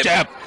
Chip.